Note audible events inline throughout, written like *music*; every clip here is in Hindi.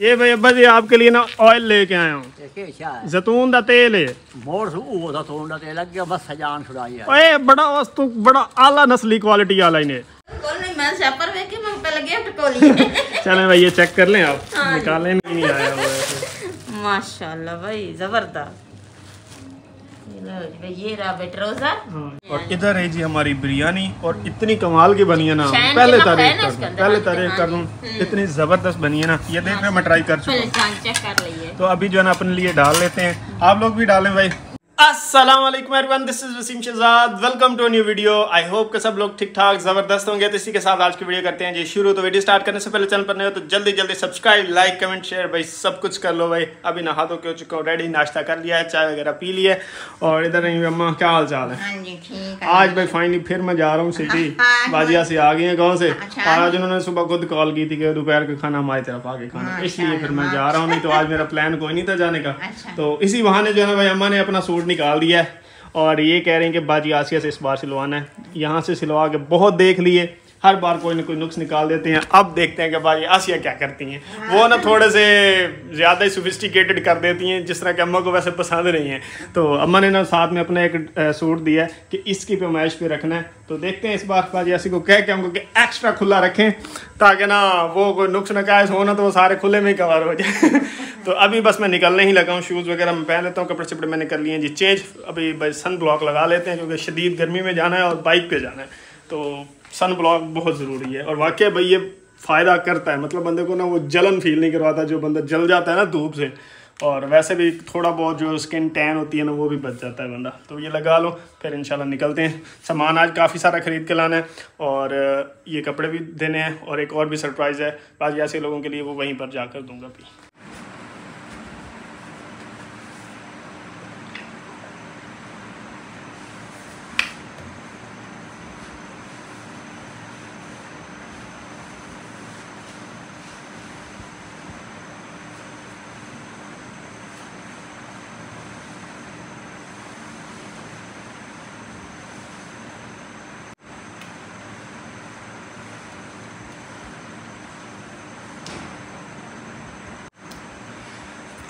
ये भाई अब्बा जी आपके लिए ना ऑयल लेके आया हूँ। है? जैतून का तेल है। मोर से वो था का तेल लग गया बस सजान छुड़ाई है। ओए बड़ा वस्तु बड़ा आला नस्ली क्वालिटी वाला इन्हें कोल नहीं मैं शॉपर में कि मैं पहले गिफ्ट को लिए भाई ये चेक कर लें आप। हाँ। निकालें नहीं आया माशाल्लाह भाई ज़बरदस्त। ये रहा हाँ, और इधर है जी हमारी बिरयानी और इतनी कमाल की बनी है ना। पहले तारीफ़ कर पहले तारीफ़ कर दूँ इतनी ज़बरदस्त बनी है ना। ये देख रहे मैं ट्राई कर चुका हूँ। तो अभी जो है ना अपने लिए डाल लेते हैं। आप लोग भी डालें भाई। वालेकुम everyone this is Wasim Shahzad welcome to new video I hope कि सब लोग ठीक ठाक ज़बरदस्त होंगे। तो इसी के साथ आज की वीडियो करते हैं। जी शुरू तो वीडियो स्टार्ट करने से पहले चैनल पर नए हो तो जल्दी जल्दी सब्सक्राइब लाइक कमेंट शेयर भाई सब कुछ कर लो भाई। अभी नहा तो क्यों चुका हूँ रेडी नाश्ता कर लिया है चाय वगैरह पी लिया और इधर नहीं अम्मा क्या हाल चाल है हाँ। आज भाई फाइनली फिर मैं जा रहा हूँ सिटी हाँ, बाजिया से आ गई है गाँव से। अच्छा। और आज उन्होंने सुबह खुद कॉल की थी कि दोपहर का खाना हमारी तरफ़ आके खाना। इसलिए फिर मैं जा रहा हूँ नहीं तो आज मेरा प्लान कोई नहीं था जाने का। अच्छा। तो इसी बहाने जो है ना भाई अम्मा ने अपना सूट निकाल दिया है। और ये कह रहे हैं कि बाजी आसिया से इस बार सिलवाना है। यहाँ से सिलवा के बहुत देख लिए। हर बार कोई ना कोई नुक्स निकाल देते हैं। अब देखते हैं कि बाजी आसिया क्या करती हैं। वो ना थोड़े से ज़्यादा ही सोफिस्टिकेटेड कर देती हैं जिस तरह कि अम्मा को वैसे पसंद नहीं है। तो अम्मा ने ना साथ में अपना एक सूट दिया है कि इसकी पैमाइश पे रखना है। तो देखते हैं इस बार बाजी आसी को कह के हमको कि एक्स्ट्रा खुला रखें ताकि ना वो कोई नुक्स नकायस हो ना तो वो सारे खुले में ही कवर हो जाए। तो अभी बस मैं निकलने ही लगा हूँ। शूज़ वगैरह मैं पहन लेता हूँ, कपड़े चपड़े मैंने कर लिए हैं। जी चेंज अभी भाई सन ब्लॉक लगा लेते हैं, क्योंकि शदीद गर्मी में जाना है और बाइक पे जाना है। तो सन ब्लॉक बहुत ज़रूरी है। और वाकई भाई ये फ़ायदा करता है। मतलब बंदे को ना वो जलन फील नहीं करवाता, जो बंदा जल जाता है ना धूप से। और वैसे भी थोड़ा बहुत जो स्किन टैन होती है ना, वो भी बच जाता है बंदा। तो ये लगा लो, फिर इंशाल्लाह निकलते हैं। सामान आज काफ़ी सारा ख़रीद के लाना है। और ये कपड़े भी देने हैं। और एक और भी सरप्राइज़ है। आज ऐसे लोगों के लिए वो वहीं पर जाकर दूँगा भी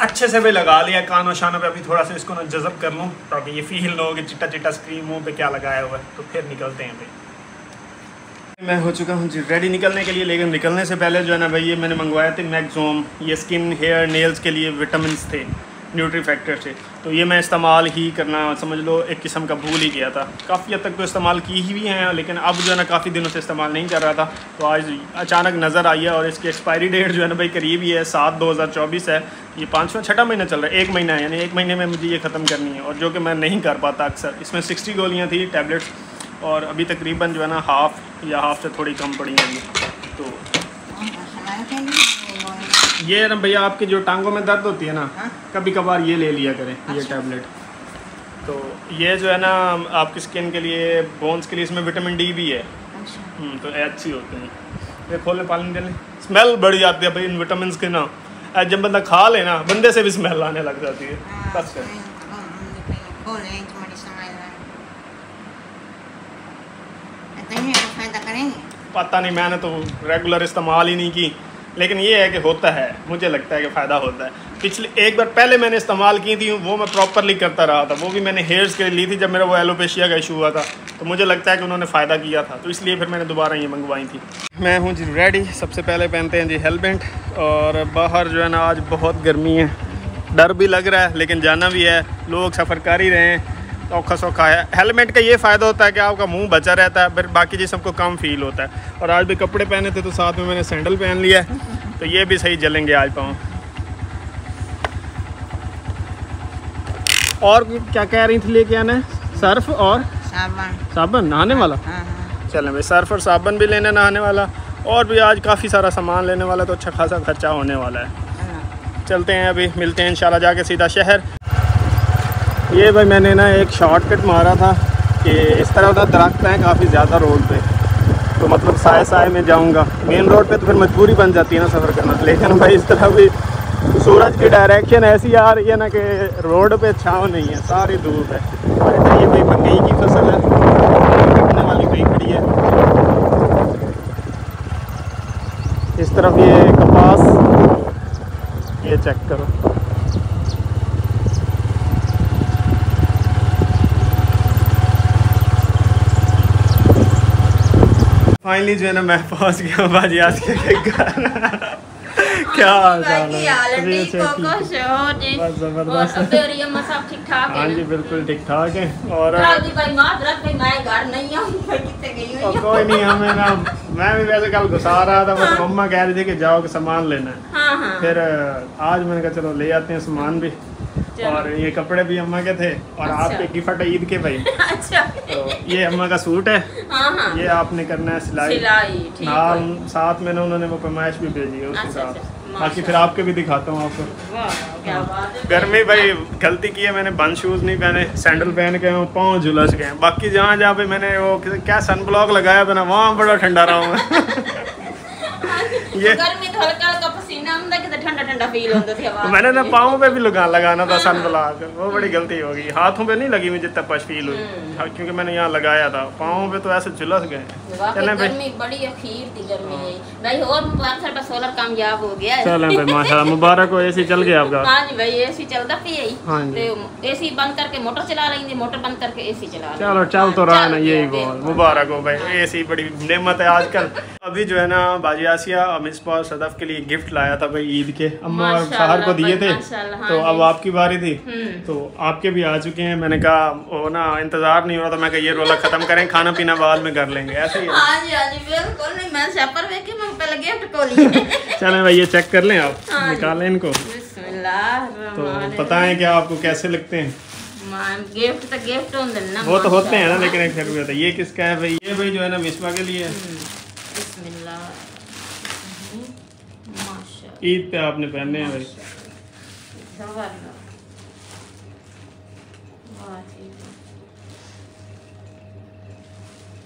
अच्छे से भी लगा लिया कान शानों पे अभी थोड़ा सा इसको ना जज़ब कर लूँ, ताकि ये फील लो कि चिट्टा चिट्टा स्क्रीन मुँह पे क्या लगाया हुआ है। तो फिर निकलते हैं भाई मैं हो चुका हूँ जी रेडी निकलने के लिए, लेकिन निकलने से पहले जो है ना भाई, ये मैंने मंगवाए थे मैगजोम ये स्किन हेयर नेल्स के लिए विटामिन थे। न्यूट्री फैक्टर से तो ये मैं इस्तेमाल ही करना समझ लो एक किस्म का भूल ही गया था काफ़ी हद तक तो इस्तेमाल की ही भी हैं लेकिन अब जो है ना काफ़ी दिनों से इस्तेमाल नहीं कर रहा था तो आज अचानक नज़र आई है और इसकी एक्सपायरी डेट जो है ना भाई करीब ही है सात दो हज़ार चौबीस है ये पाँचवा छठा महीना चल रहा है एक महीना है यानी एक महीने में मुझे ये ख़त्म करनी है और जो कि मैं नहीं कर पाता अक्सर इसमें सिक्सटी गोलियाँ थी टैबलेट्स और अभी तकरीबन जो है ना हाफ़ या हाफ़ से थोड़ी कम पड़ी हैं। तो ये ना भैया आपकी जो टांगों में दर्द होती है ना कभी कभार ये ले लिया करें ये टैबलेट तो ये जो है ना आपकी स्किन के लिए बोन्स के लिए इसमें विटामिन डी भी है। हम्म, तो ये अच्छी होती हैं। ये खोलने पालने के लिए स्मेल बढ़ जाती है भाई इन विटामिन की ना। आज जब बंदा खा ले ना बंदे से भी स्मेल आने लग जाती है। बस है। पता नहीं मैंने तो रेगुलर इस्तेमाल ही नहीं की। लेकिन ये है कि होता है, मुझे लगता है कि फ़ायदा होता है। पिछले, एक बार पहले मैंने इस्तेमाल की थी, वो मैं प्रॉपरली करता रहा था। वो भी मैंने हेयर्स के लिए ली थी जब मेरा वो एलोपेशिया का इशू हुआ था। तो मुझे लगता है कि उन्होंने फ़ायदा किया था। तो इसलिए फिर मैंने दोबारा ये मंगवाई थी। मैं हूँ जी रेडी सबसे पहले पहनते हैं जी हेलमेट और बाहर जो है ना, आज बहुत गर्मी है। डर भी लग रहा है, लेकिन जाना भी है। लोग सफ़र कर ही रहे हैं। औखा सौखा है। हेलमेट का ये फ़ायदा होता है कि आपका मुँह बचा रहता है फिर बाकी चीज़ सबको कम फील होता है। और आज भी कपड़े पहने थे तो साथ में मैंने सैंडल पहन लिया है तो ये भी सही जलेंगे आज पाँव। और क्या कह रही थी लेके आना है? सर्फ और साबन। नहाने वाला? चलें भाई सर्फ और साबन भी लेना नहाने वाला। और भी आज काफ़ी सारा सामान लेने वाला तो अच्छा खासा खर्चा होने वाला है। चलते हैं अभी मिलते हैं इंशाल्लाह जाके सीधा शहर। ये भाई मैंने ना एक शॉर्टकट मारा था कि इस तरह उधर दरख्त हैं काफ़ी ज़्यादा रोड पे। तो मतलब साए साए में जाऊँगा। मेन रोड पे तो फिर मजबूरी बन जाती है ना सफ़र करना। लेकिन भाई इस तरह भी सूरज की डायरेक्शन ऐसी आ रही है ना कि रोड पे छाँव नहीं है, सारी धूप है। अच्छा ये भाई मकई की फ़सल है। कटने वाली कहीं खड़ी है। इस तरफ़ ये कपास। ये चेक करो। फाइनली जो है ना मैं पहुँच गया हूँ बाजी आज के घर। क्या हाल है? है? है। हाँ। जी। बिल्कुल ठीक ठाक है। और हूँ हूँ। कोई नहीं हमें ना मैं भी वैसे कल घुसा रहा था बस मम्मा कह रही थी कि जाओ कि सामान लेना है। हाँ हाँ। फिर आज मैंने कहा चलो ले आते हैं सामान भी। और ये कपड़े भी अम्मा के थे और अच्छा। आपके गिफ्ट है ईद के भाई। *laughs* अच्छा। तो ये अम्मा का सूट है। हाँ हाँ। ये आपने करना है सिलाई। सिलाई ठीक हाँ। साथ में ना उन्होंने वो पैमाइश भी भेजी है उसके अच्छा, साथ। अच्छा, बाकी फिर आपके भी दिखाता हूँ आपको। बात है। गर्मी भाई गलती की है मैंने बंद शूज़ नहीं पहने सैंडल पहन के हूँ पाँव झुलस गए बाकी जहाँ जहाँ पे मैंने वो क्या सन ब्लॉक लगाया था ना वहाँ बड़ा ठंडा रहा हूँ मैं। *laughs* ये- गर्मी ठंडा फील होता मैंने ना पाओ पे भी लगा लगाना था सन ब्लॉक वो बड़ी गलती हो गई। हाथों पे नहीं लगी मुझे तपश फील हुई। हाँ, क्योंकि मैंने यहाँ लगाया था। पाओ पे तो ऐसे झुलस गए। भाई। मुबारक हो ए सी चल गया आपका। चलता हाँ बंद करके मोटर चला रही थी मोटर बंद करके चला चलो चल तो रहा ना यही बोल। मुबारक हो भाई ए सी बड़ी नेमत है आजकल। अभी जो है ना बाजी आसिया और मिस सदफ के लिए गिफ्ट लाया था भाई ईद के। अम्मा और माशाल्लाह को दिए थे हाँ तो अब आपकी बारी थी। हम्म। तो आपके भी आ चुके हैं मैंने कहा वो ना इंतज़ार नहीं हो रहा था मैं कहा ये रोला खत्म करें खाना पीना बाद में कर लेंगे। ऐसे ही है। हाँ जी हाँ जी बिल्कुल नहीं मैं शपर वेख मैं पहले गिफ्ट को लिए चलें भाई ये चेक कर लें आप निकालें इनको। तो बताएँ कि आपको कैसे लगते हैं? गिफ्ट तो गिफ्ट ना वो तो होते हैं ना लेकिन एक फिर भी होता है ये किसका है भाई? ये भाई जो है ना मिसबा के लिए ईद पे आपने पहनने हैं भाई।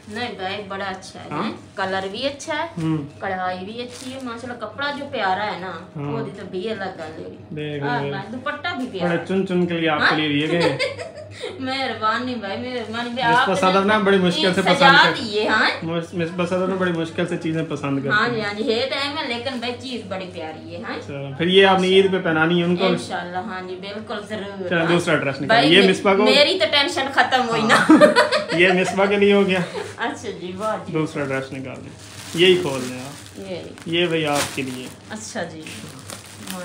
नहीं भाई बड़ा अच्छा है। हाँ? कलर भी अच्छा है हम्म। कढ़ाई भी अच्छी है माशाल्लाह कपड़ा जो प्यारा है ना हाँ। वो तो भी अलग है हाँ, दुपट्टा भी प्यारा चुन चुन के लिए आपके लिए लिए गए। *laughs* मेहरबानी भाई मेहरबानी भाई इसको आपने ना बड़ी मुश्किल से सजा पसंद कर- दिए हाँ? मिस मिस ना बड़ी मुश्किल से चीज़ें पसंद हाँ जी हैं। जी है टाइम है लेकिन भाई चीज़ बड़ी प्यारी है हाँ? फिर ये आपने ईद पे पहनानी है उनको? इंशाल्लाह हाँ जी बिल्कुल ज़रूर। चलो। दूसरा ड्रेस निकाल। ये मिसबा को मेरी तो टेंशन खत्म हुई ना। *laughs* ये मिसबा के लिए हो गया। अच्छा जी जी। दूसरा ड्रेस निकाल दें। यही खोल दें आप। ये ये भाई आपके लिए। अच्छा जी।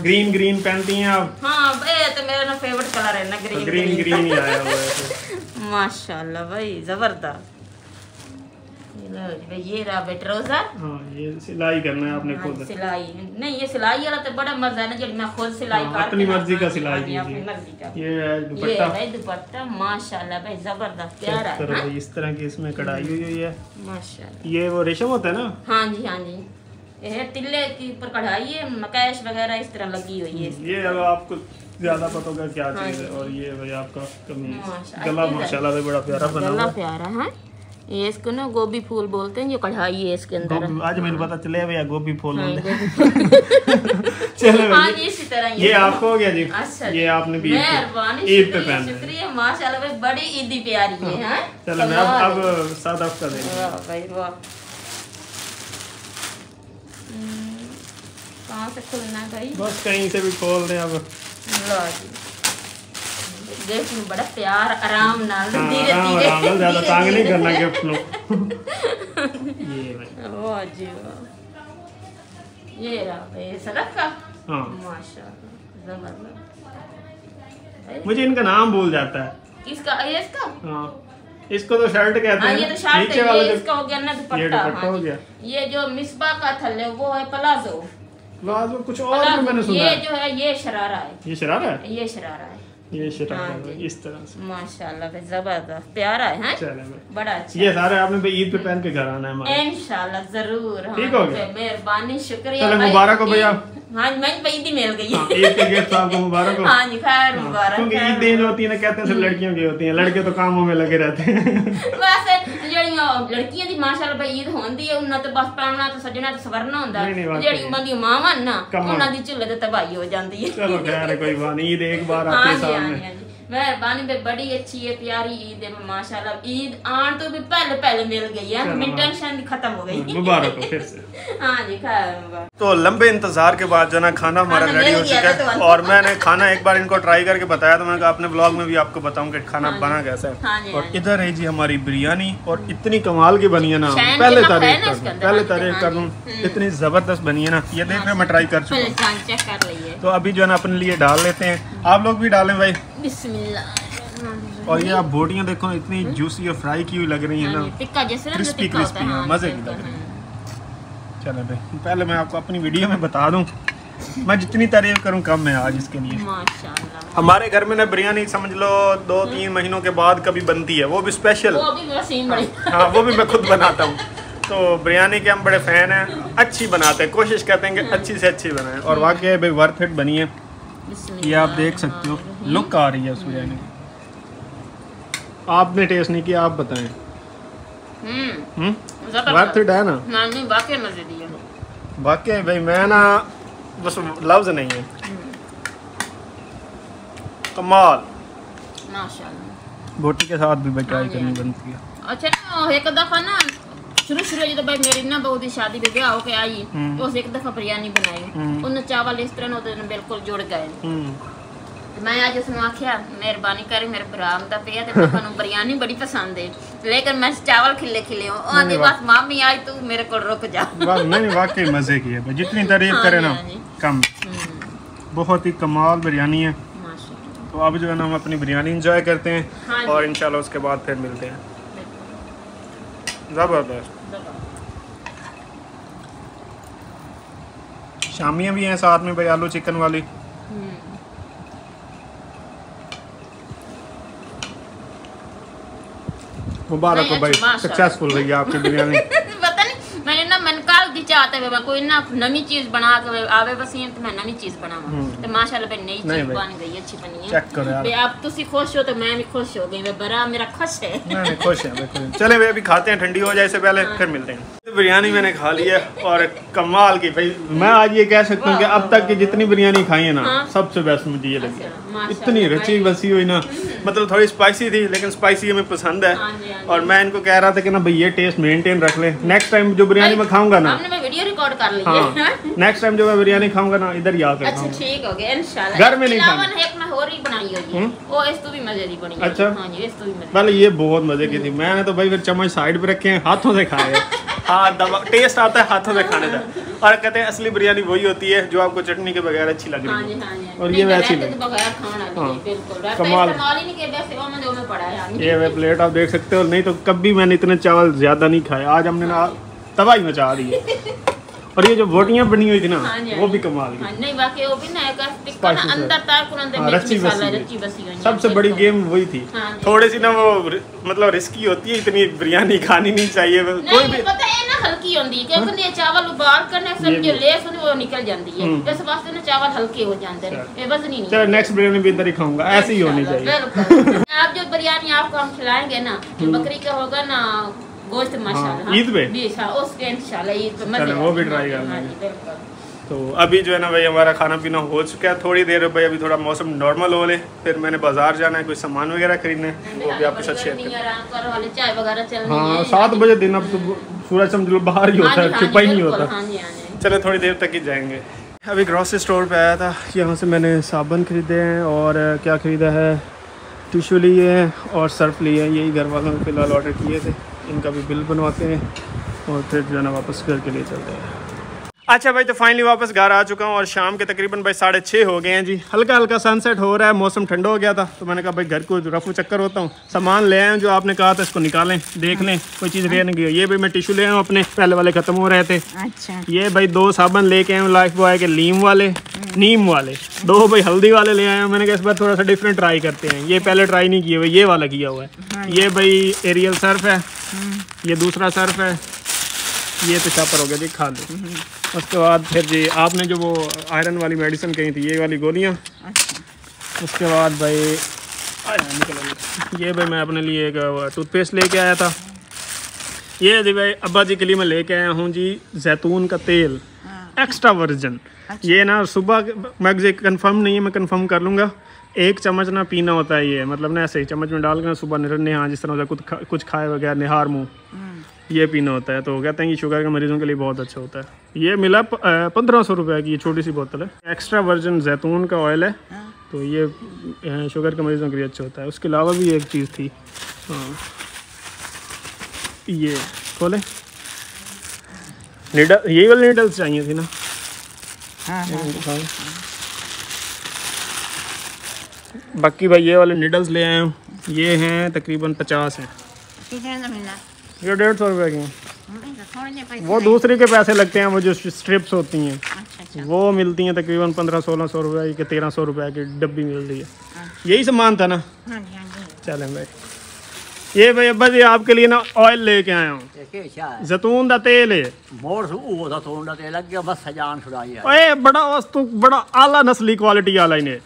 ग्रीन ग्रीन पहनती हैं आप? हाँ ये तो मेरा ना फेवरेट कलर है ना ग्रीन ग्रीन ग्रीन ही आया हुआ है *laughs* माशाल्लाह भाई ज़बरदस्त। ये भाई ये रहा बेट ट्राउज़र हाँ ये सिलाई करना है आपने हाँ, खुद। सिलाई। नहीं ये सिलाई वाला तो बड़ा मज़ा है ना जब मैं खुद सिलाई हाँ, अपनी मर्ज़ी का सिलाई अपनी मर्ज़ी का। ये है ये दुपट्टा। भाई दुपट्टा माशाल्लाह भाई ज़बरदस्त प्यारा है हाँ? इस तरह की इसमें कढ़ाई हुई हुई है। माशाल्लाह। ये वो रेशम होता है ना? हाँ जी हाँ जी। ये तिल्ले के ऊपर कढ़ाई है मकैश वगैरह इस तरह लगी हुई है। ये अगर आपको ज़्यादा पता होगा क्या हाँ चीज़ है और ये भाई आपका गला माशाल्लाह से बड़ा प्यारा बना गला हुआ प्यारा है। ये इसको ना गोभी फूल बोलते हैं जो कढ़ाई है इसके अंदर। आज मैंने पता चले भैया गोभी फूल हाँ, होते गोभी चलो हाँ भाई इसी तरह ये आपको हो गया जी। अच्छा ये आपने भी ईद पे- पहना शुक्रिया माशाल्लाह भाई बड़ी ईदी प्यारी है हाँ। चलो मैं अब है। अब सादा का देंगे वाह भाई वाह। से खुलना है भाई। बस कहीं से भी खोल दें अब। लो जी। देख बड़ा प्यार आराम नाल हाँ, धीरे धीरे आराम ज़्यादा धीरे नहीं करना गिफ्ट लो। ये भाई। वाह जी वाह ये रहा भाई सड़क का? हाँ। माशाल्लाह ज़बरदस्त। मुझे इनका नाम भूल जाता है। किसका ये इसका? हाँ। इसको तो शर्ट कहते हाँ हैं। ये तो शर्ट नीचे है वाला ये जो इसका हो गया ना ये दुपट्टा। दुपट्टा हाँ हो गया। ये जो मिसबा का थल्ले वो है प्लाजो वाह वो कुछ और भी मैंने सुना ये जो है ये शरारा है। ये शरारा है? ये शरारा है। ये शरारा हाँ। इस तरह से। माशाल्लाह ज़बरदस्त। प्यारा है हैं? बड़ा अच्छा ये सारे आपने भाई ईद पे पहन के घर आना है इंशाल्लाह ज़रूर हाँ, ठीक हो गया? मेहरबानी शुक्रिया मुबारक हो भैया। हाँ जी मैं भाई दी मिल गई हाँ, ईद के गिफ्ट आपको मुबारक हो हाँ जी खैर हाँ, मुबारक क्योंकि खैर ईद दिन जो होती है ना कहते हैं सिर्फ लड़कियों की होती है लड़के तो कामों में लगे रहते हैं ਵੈਸੇ ਜਿਹੜੀਆਂ ਲੜਕੀਆਂ ਦੀ ਮਾਸ਼ਾਅੱਲਾ ਬਈ ਈਦ ਹੁੰਦੀ ਹੈ ਉਹਨਾਂ ਤੇ ਬਸ ਪਾਉਣਾ ਤੇ ਸਜਣਾ ਤੇ ਸਵਰਨਾ ਹੁੰਦਾ ਨਹੀਂ, ਨਹੀਂ, ਵਾਕਈ। ਜਿਹੜੀ ਉਹਨਾਂ ਦੀ ਮਾਵਾਂ ਨਾ ਕੰਮਾਂ। ਉਹਨਾਂ ਦੀ ਝੁੱਲੇ ਤੇ ਤਬਾਈ ਹੋ ਜਾਂਦੀ ਹੈ चलो खैर है कोई बात नहीं ईद एक बार हाँ मेहरबानी बे बड़ी अच्छी है प्यारी ईद है माशाल्लाह। ईद आन तो भी पहले पहले मिल गई है। मेरी टेंशन खत्म हो गई। मुबारक हो फिर से। *laughs* हाँ जी तो लंबे इंतज़ार के बाद जो ना खाना हमारा रेडी हो चुका है। तो और मैंने खाना एक बार इनको ट्राई करके बताया तो मैंने कहा अपने ब्लॉग में भी आपको बताऊँ कि खाना हाँ बना कैसा है। हाँ और हाँ इधर है जी हमारी बिरयानी और इतनी कमाल की बनी है ना पहले तारीफ़ कर दूँ पहले तारीफ़ कर दूँ हम्म। इतनी ज़बरदस्त बनी है ना ये देख रहे मैं ट्राई कर चुका हूँ। तो अभी जो है ना अपने लिए डाल लेते हैं। आप लोग भी डालें भाई। और ये आप बोटियाँ देखो इतनी जूसी और फ्राई की हुई लग रही है हाँ ना जो क्रिस्पी क्रिस्पी है हाँ, मज़े की लग रही हम्म। है। चलो भाई पहले मैं आपको अपनी वीडियो में बता दूँ। मैं जितनी तारीफ़ करूँ कम है आज इसके लिए। हमारे घर में ना बिरयानी समझ लो दो तीन महीनों के बाद कभी बनती है। वो भी स्पेशल वो भी बड़ी। हाँ वो भी मैं खुद बनाता हूँ। तो बिरयानी के हम बड़े फ़ैन हैं। अच्छी बनाते हैं। कोशिश करते हैं कि अच्छी से अच्छी बनाएँ। और वाकई भाई वर्थ इट बनी है। ये आप देख सकते हो। लुक आ रही है उस बिरयानी की आपने टेस्ट नहीं किया आप बताएँ। हम्म। हम्म। वर्थ इट है ना? हाँ नहीं वाकई मज़े दिए वाकई भाई मैं ना बस लफ्ज नहीं है। कमाल। माशाल्लाह। बोटी के साथ भी ट्राई हाँ करनी हाँ बनती है। अच्छा एक दफ़ा ना शुरू शुरू जो भाई मेरी ना बहुत शादी में ब्याह होके आई तो उस एक दफ़ा बिरयानी बनाई उन चावल इस तरह बिलकुल जुड़ गए मैं अज उस आख्या मेहरबानी कर मेरे बराम का पे तो मैं बिरयानी बड़ी पसंद है लेकिन मैं चावल खिले खिले बस मामी आज तू मेरे को रुक जा बहुत ही कमाल बिरयानी है तो अब जो है ना हम अपनी बिरयानी इंजॉय करते हैं हाँ और इंशाल्लाह उसके बाद फिर मिलते हैं ज़बरदस्त। शामियाँ भी हैं साथ में भाई आलू चिकन वाली। मुबारक हो भाई अच्छा, सक्सेसफुल रही आपकी बिरयानी पता नहीं मैंने ना मन काल दी चाहते मैं कोई ना नवी चीज़ बना के आवे बस ये तो मैं नवी चीज़ बनावा। हम्म। तो माशाल्लाह भाई नई चीज़। बन गई अच्छी बनी है। चेक करो यार। अब तुसी खुश हो तो मैं भी खुश हो गई मैं बड़ा मेरा खुश है। नहीं खुश है बिल्कुल। चले वे अभी खाते हैं ठंडी हो जाए इससे पहले फिर मिलते हैं। बिरयानी मैंने खा ली है और कमाल की भाई। मैं आज ये कह सकता हूँ कि अब तक की जितनी बिरयानी खाई है ना हाँ। सबसे बेस्ट मुझे ये लगी। अच्छा, इतनी रची बसी हुई ना मतलब थोड़ी स्पाइसी थी लेकिन स्पाइसी हमें पसंद है। हाँ हाँ। और मैं इनको कह रहा था कि ना भाई ये टेस्ट मेंटेन रख ले। नेक्स्ट टाइम जो बिरयानी मैं खाऊँगा ना हाँ। नेक्स्ट टाइम जो मैं बिरयानी खाऊँगा ना इधर ही आकर अच्छा खाऊँगा। हो घर में नहीं इसके अलावा खानी। ना एक मैं और ही बनाई हुई है। इस तो अच्छा। हाँ तो पहले ये बहुत मज़े की थी। मैंने तो भाई फिर चम्मच साइड पे रखे हैं हाथों से खाए *laughs* हैं। हाँ दबा टेस्ट आता है हाथों में खाने का और कहते हैं असली बिरयानी वही होती है जो आपको चटनी के बगैर अच्छी लग हाँ रही है हाँ और ये वैसी रहते लगी। बगैर खाना हाँ। रहता कमाल। ही है हाँ। ये वे प्लेट आप देख सकते हो नहीं तो कभी मैंने इतने चावल ज़्यादा नहीं खाए आज हमने ना तबाही मचा दी है *laughs* और ये जो बोटियाँ बनी हुई थी ना हाँ हाँ वो भी कमाल की हाँ, नहीं बाकी वो भी ना एक। अंदर तार बसी सबसे बड़ी गेम वही थी। थोड़ी सी ना वो मतलब रिस्की होती है इतनी बिरयानी खानी नहीं चाहिए कोई भी पता है ना हल्की होती है क्योंकि ये चावल उबाल करने ये जो लेस होती वो निकल जाती है। हम्म। इस वास्ते ना चावल हल्के हो जाते हैं। अच्छा। ये वजनी नहीं चलो नेक्स्ट बिरयानी भी इधर ही खाऊँगा। ऐसी ही होनी चाहिए। *laughs* आप जो बिरयानी आपको हम खिलाएँगे ना बकरी का होगा ना गोश्त माशाल्लाह हाँ, ईद पे? हाँ उसके इंशाल्लाह ईद पे मज़े वो भी हाँ। लेंगे। तो अभी जो है ना भाई हमारा खाना पीना हो चुका है। थोड़ी देर भाई अभी थोड़ा मौसम नॉर्मल हो ले फिर मैंने बाज़ार जाना है कोई सामान वगैरह खरीदना है वो भी आपके साथ शेयर करें। हाँ सात बजे दिन अब तो सूरज समझ लो बाहर ही हाँ होता है हाँ छुपा ही नहीं होता। हाँ हाँ। चले थोड़ी देर तक ही जाएँगे। अभी ग्रॉसरी स्टोर पे आया था यहाँ से मैंने साबुन खरीदे हैं और क्या ख़रीदा है टिशू लिए हैं और सर्फ लिए हैं यही घर वालों ने फ़िलहाल ऑर्डर किए थे। इनका भी बिल बनवाते हैं और फिर जो है ना वापस घर के लिए चलते हैं। अच्छा भाई तो फाइनली वापस घर आ चुका हूँ और शाम के तकरीबन भाई साढ़े छः हो गए हैं जी। हल्का हल्का सनसेट हो रहा है मौसम ठंडा हो गया था तो मैंने कहा भाई घर को रफू चक्कर होता हूँ। सामान ले आए जो आपने कहा था इसको निकालें देख लें कोई चीज़ रह नहीं गई। ये भाई मैं टिशू ले आया हूँ अपने पहले वाले ख़त्म हो रहे थे। अच्छा। ये भाई दो साबन लेके आए हूँ लाइफ बॉय के लीम वाले नीम वाले। दो भाई हल्दी वाले ले आए हैं मैंने कहा इस बार थोड़ा सा डिफरेंट ट्राई करते हैं। ये पहले ट्राई नहीं किए हुए ये वाला किया हुआ है। ये भाई एरियल सर्फ है। ये दूसरा सर्फ है। ये तो चापर हो गया जी खा लो। उसके बाद फिर जी आपने जो वो आयरन वाली मेडिसिन कही थी ये वाली गोलियाँ। उसके बाद भाई। ये भाई मैं अपने लिए एक टूथपेस्ट लेके आया था। ये जी भाई अब्बा जी के लिए मैं लेके आया हूँ जी जैतून का तेल। एक्स्ट्रा वर्जन ये ना सुबह मैं कंफर्म नहीं है मैं कंफर्म कर लूँगा। एक चम्मच ना पीना होता है ये मतलब ना ऐसे ही चम्मच में डाल के ना सुबह निर नेहा जिस तरह से कुछ खा, कुछ खाए वगैरह निहार मुँह ये पीना होता है। तो कहते हैं कि शुगर के मरीजों के लिए बहुत अच्छा होता है। ये मिला पंद्रह सौ रुपये की ये छोटी सी बोतल है। एक्स्ट्रा वर्जन जैतून का ऑयल है। तो ये शुगर के मरीजों के लिए अच्छा होता है। उसके अलावा भी एक चीज़ थी। हाँ। ये खोले। नीडल यही वाली नीडल्स चाहिए थी ना। हाँ हाँ। दिखाओ। बाकी भाई ये वाले नीडल्स ले आए हूँ। ये हैं तकरीबन पचास हैं। कितने का मिला ये डेढ़ सौ रुपये के हैं। हमें तो वो दूसरी के पैसे लगते हैं वो जो स्ट्रिप्स होती हैं। अच्छा अच्छा। वो मिलती हैं तकरीबन पंद्रह सोलह सौ रुपये की तेरह सौ रुपये की डब्बी मिल रही है। यही सामान था ना? हाँ हाँ चलें भाई। ये भाई अब्बा जी आपके लिए ना ऑयल लेके आया हूँ। जैतून का तेल है। बड़ा वस्तु बड़ा आला नस्ली क्वालिटी वाला इन्हें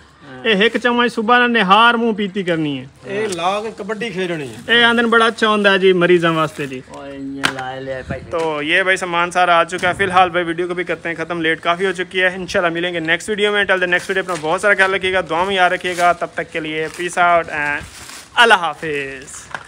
ਇਹ ਇੱਕ ਚਮਚ ਸੁਬਾ ਨਾਲ ਨਿਹਾਰ ਮੂੰਹ ਪੀਤੀ ਕਰਨੀ ਹੈ ਇਹ ਲਾ ਕੇ ਕਬੱਡੀ ਖੇਡਣੀ ਹੈ ਇਹ ਆਂਦਨ बड़ा अच्छा होता है जी मरीजों वास्ते जी और ये लाए ले पैसे तो ये भाई सामान सारा आ चुका है फिलहाल भाई वीडियो को भी करते हैं खत्म लेट काफ़ी हो चुकी है इंशाल्लाह मिलेंगे नेक्स्ट वीडियो में टेल द नेक्स्ट वीडियो अपना बहुत सारा ख्याल रखिएगा दुआ में याद रखिएगा तब तक के लिए पीस आउट एंड अल्लाह हाफिज़